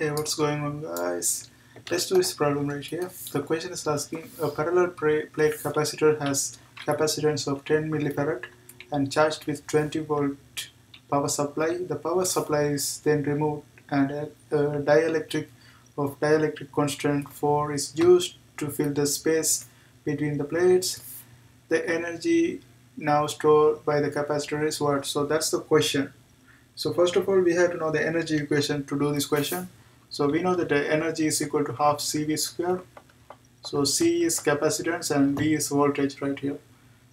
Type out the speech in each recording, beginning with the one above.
Hey, what's going on, guys? Let's do this problem right here. The question is asking a parallel plate capacitor has capacitance of 10 millifarad and charged with 20 volt power supply. The power supply is then removed and a, a dielectric of dielectric constant 4 is used to fill the space between the plates. The energy now stored by the capacitor is what? So that's the question. So first of all, we have to know the energy equation to do this question. So we know that the energy is equal to half CV square. So C is capacitance and V is voltage right here.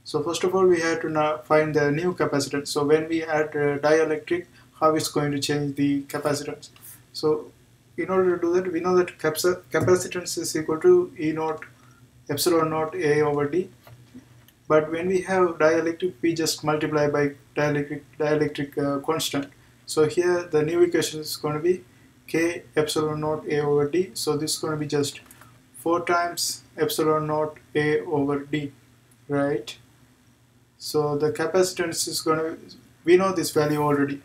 So first of all, we have to now find the new capacitance. So when we add uh, dielectric, how it's going to change the capacitance. So in order to do that, we know that capacitance is equal to E naught epsilon naught A over D. But when we have dielectric, we just multiply by dielectric, dielectric uh, constant. So here the new equation is going to be k epsilon naught a over d. So this is going to be just 4 times epsilon naught a over d right? So the capacitance is going to we know this value already.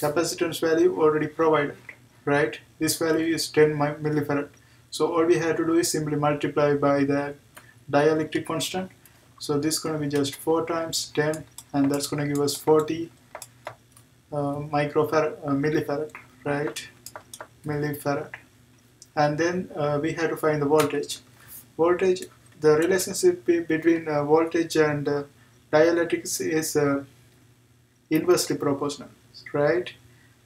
Capacitance value already provided right? This value is 10 millifarad. So all we have to do is simply multiply by the dielectric constant. So this is going to be just 4 times 10 and that's going to give us 40 uh, microfarad uh, millifarad right? Millifarad and then uh, we have to find the voltage. Voltage the relationship between uh, voltage and uh, dielectrics is uh, inversely proportional right?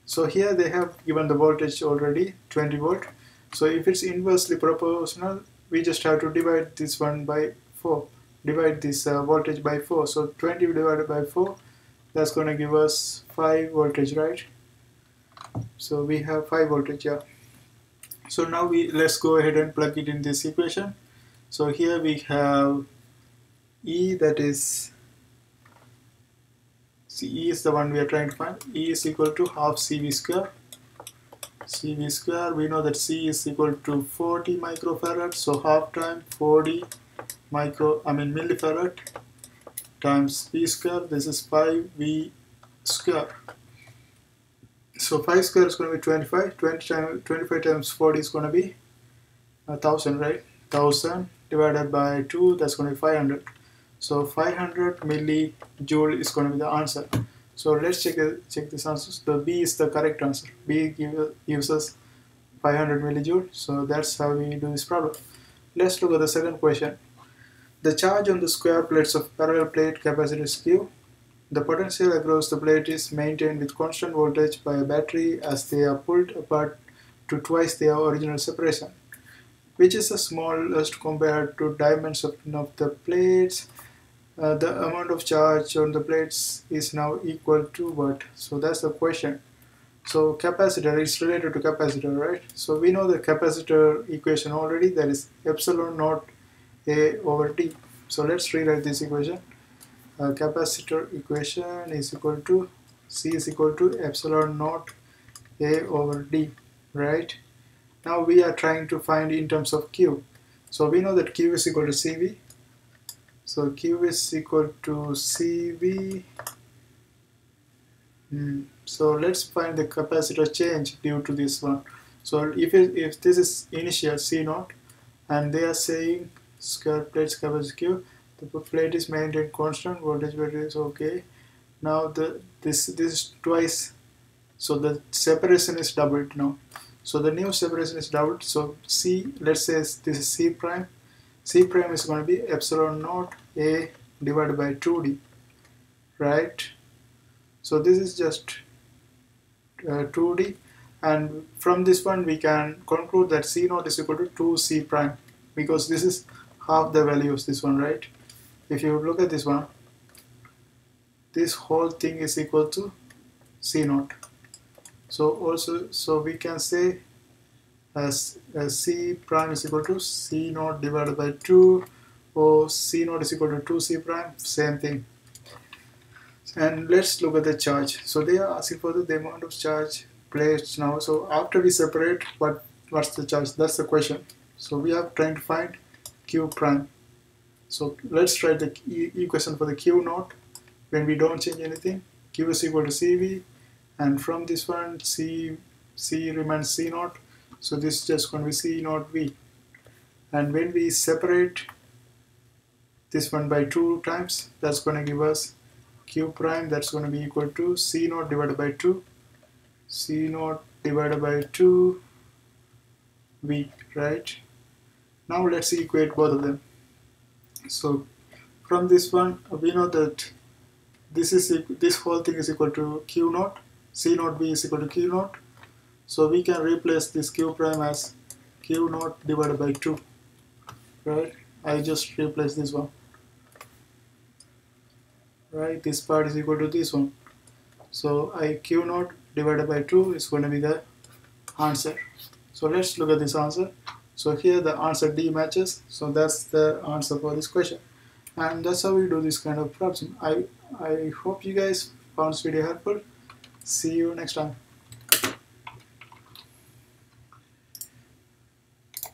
So here they have given the voltage already 20 volt. So if it's inversely proportional we just have to divide this one by 4 divide this uh, voltage by 4 so 20 divided by 4 that's going to give us 5 voltage right so we have 5 voltage here. So now we let's go ahead and plug it in this equation. So here we have E that is see E is the one we are trying to find. E is equal to half CV square. CV square we know that C is equal to 40 microfarad. So half time 40 micro I mean millifarad times V square. This is 5 V square so 5 square is going to be 25 20 times 25 times 40 is going to be a thousand right? 1000 divided by 2 that's going to be 500 so 500 millijoule is going to be the answer. So let's check check this answer. The b is the correct answer. B give, gives us 500 millijoule so that's how we do this problem. Let's look at the second question. The charge on the square plates of parallel plate capacitor is q the potential across the plate is maintained with constant voltage by a battery as they are pulled apart to twice their original separation, which is the smallest compared to dimension of the plates. Uh, the amount of charge on the plates is now equal to what? So that's the question. So capacitor is related to capacitor, right? So we know the capacitor equation already, that is epsilon naught A over T. So let's rewrite this equation uh, capacitor equation is equal to C is equal to epsilon naught A over D right? Now we are trying to find in terms of Q. So we know that Q is equal to CV so Q is equal to CV hmm. so let's find the capacitor change due to this one. So if, it, if this is initial C naught and they are saying square plates capacity Q the plate is maintained constant voltage value is okay. Now the this this is twice. So the separation is doubled now. So the new separation is doubled. So c let's say this is c prime. C prime is going to be epsilon naught a divided by 2d right? So this is just uh, 2d and from this one we can conclude that c naught is equal to 2c prime because this is half the value of this one right if you look at this one this whole thing is equal to c naught. So also so we can say as, as c prime is equal to c naught divided by 2 or c naught is equal to 2c prime same thing. And let's look at the charge. So they are asking for the, amount of charge placed now. So after we separate what what's the charge? That's the question. So we are trying to find q prime so let's write the equation for the Q naught. When we don't change anything. Q is equal to CV and from this one C c remains c naught. So this is just going to be c naught v. And when we separate this one by two times that's going to give us q prime. That's going to be equal to c naught divided by 2 c naught divided by 2 v right? Now let's equate both of them so from this one we know that this is this whole thing is equal to q naught c naught b is equal to q naught. So we can replace this q prime as q naught divided by 2 right? I just replace this one right? This part is equal to this one. So I q naught divided by 2 is going to be the answer. So let's look at this answer so here the answer D matches. So that's the answer for this question. And that's how we do this kind of problem I I hope you guys found this video helpful. See you next time